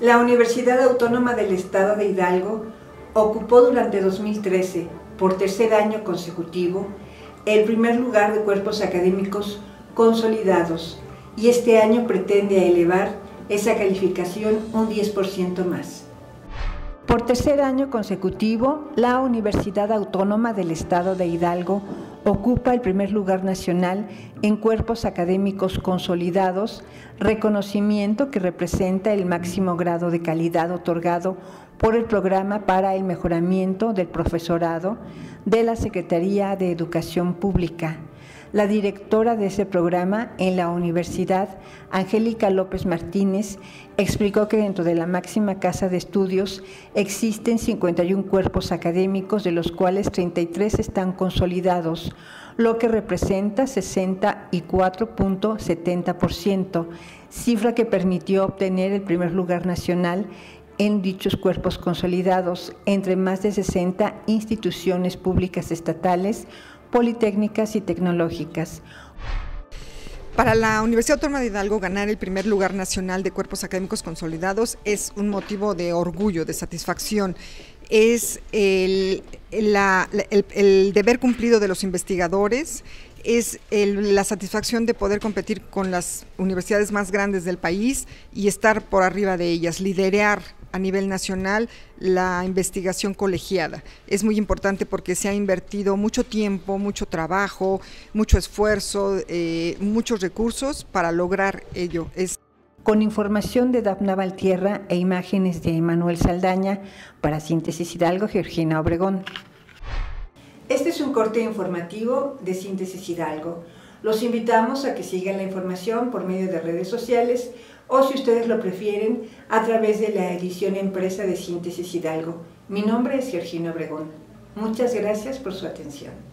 La Universidad Autónoma del Estado de Hidalgo ocupó durante 2013, por tercer año consecutivo, el primer lugar de cuerpos académicos consolidados y este año pretende elevar esa calificación un 10% más. Por tercer año consecutivo, la Universidad Autónoma del Estado de Hidalgo ocupa el primer lugar nacional en cuerpos académicos consolidados, reconocimiento que representa el máximo grado de calidad otorgado por el Programa para el Mejoramiento del Profesorado de la Secretaría de Educación Pública la directora de ese programa en la universidad, Angélica López Martínez, explicó que dentro de la máxima casa de estudios existen 51 cuerpos académicos, de los cuales 33 están consolidados, lo que representa 64.70%, cifra que permitió obtener el primer lugar nacional en dichos cuerpos consolidados entre más de 60 instituciones públicas estatales, politécnicas y tecnológicas. Para la Universidad Autónoma de Hidalgo ganar el primer lugar nacional de cuerpos académicos consolidados es un motivo de orgullo, de satisfacción. Es el, deber cumplido de los investigadores, es la satisfacción de poder competir con las universidades más grandes del país y estar por arriba de ellas, liderar a nivel nacional la investigación colegiada. Es muy importante porque se ha invertido mucho tiempo, mucho trabajo, mucho esfuerzo, eh, muchos recursos para lograr ello. Es con información de Dafna Valtierra e imágenes de Manuel Saldaña para Síntesis Hidalgo, Georgina Obregón. Este es un corte informativo de Síntesis Hidalgo. Los invitamos a que sigan la información por medio de redes sociales o si ustedes lo prefieren, a través de la edición empresa de Síntesis Hidalgo. Mi nombre es Georgina Obregón. Muchas gracias por su atención.